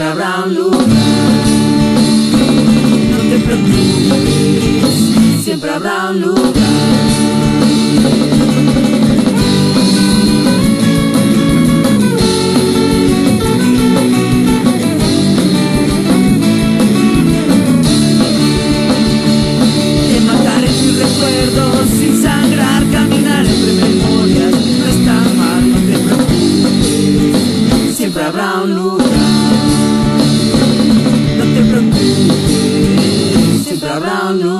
siempre habrá around you.